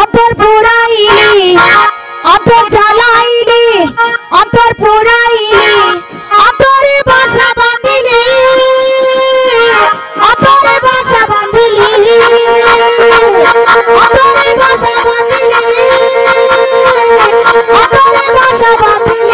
অন্তর পুরাইলি অন্তর জ্বালাইলি অন্তর পুরাইলি অন্তরে বাসা বাঁধিলি অন্তরে বাসা বাঁধিলি অন্তরে বাসা বাঁধিলি অন্তরে বাসা বাঁধিলি।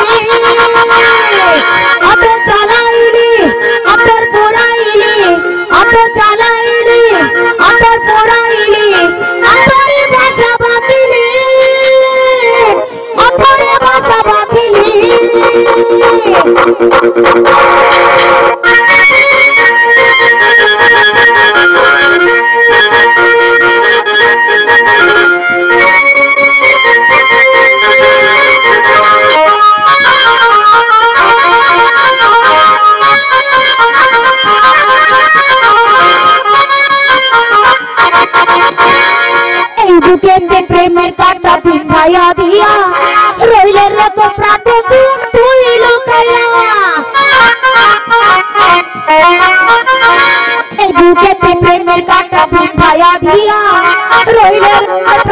পিঠাইয়া দিয়া রইলে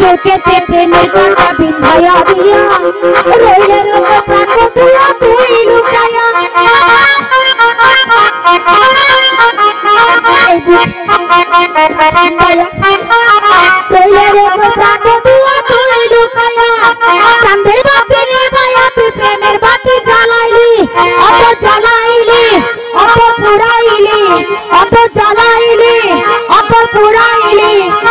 চোখেতে প্রেমের কাটা বিন্ধায়া দিয়া রইলে লুকায়া Ali.